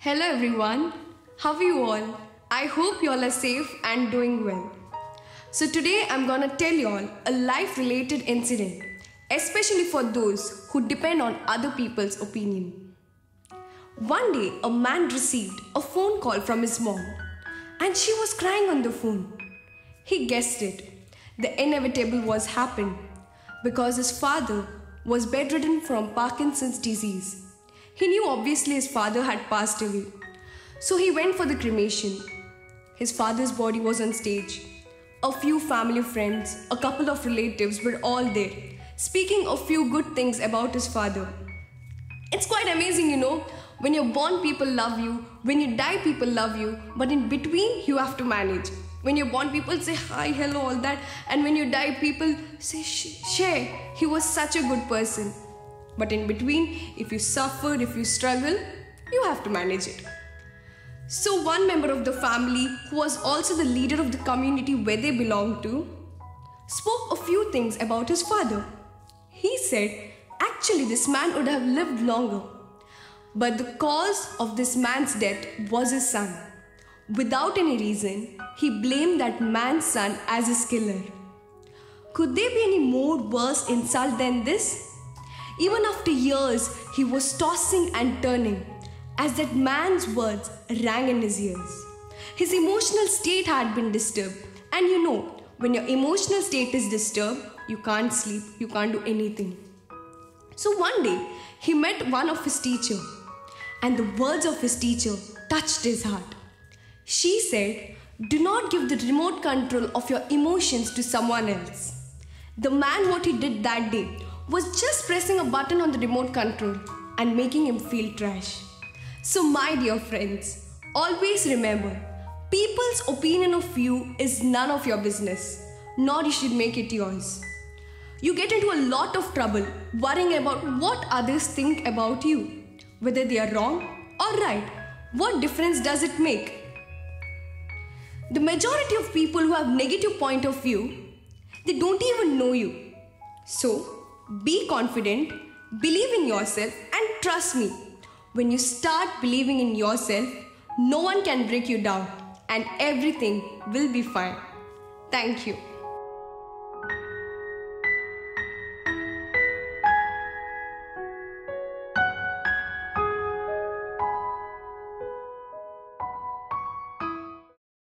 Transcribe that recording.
Hello everyone, how are you all? I hope you all are safe and doing well. So today I'm gonna tell you all a life related incident, especially for those who depend on other people's opinion. One day a man received a phone call from his mom and she was crying on the phone. He guessed it. The inevitable was happened because his father was bedridden from Parkinson's disease. He knew obviously his father had passed away. So he went for the cremation. His father's body was on stage. A few family friends, a couple of relatives were all there, speaking a few good things about his father. It's quite amazing, you know. When you're born, people love you. When you die, people love you. But in between, you have to manage. When you're born, people say hi, hello, all that. And when you die, people say, share, he was such a good person. But in between, if you suffer, if you struggle, you have to manage it. So, one member of the family, who was also the leader of the community where they belonged to, spoke a few things about his father. He said, actually, this man would have lived longer. But the cause of this man's death was his son. Without any reason, he blamed that man's son as his killer. Could there be any more worse insult than this? Even after years, he was tossing and turning as that man's words rang in his ears. His emotional state had been disturbed, and you know, when your emotional state is disturbed, you can't sleep, you can't do anything. So one day, he met one of his teacher, and the words of his teacher touched his heart. She said, Do not give the remote control of your emotions to someone else. The man, what he did that day was just pressing a button on the remote control and making him feel trash. So, my dear friends, always remember people's opinion of you is none of your business, nor you should make it yours. You get into a lot of trouble worrying about what others think about you, whether they are wrong or right. What difference does it make? The majority of people who have negative point of view, they don't even know you. So, be confident, believe in yourself, and trust me. When you start believing in yourself, no one can break you down, and everything will be fine. Thank you.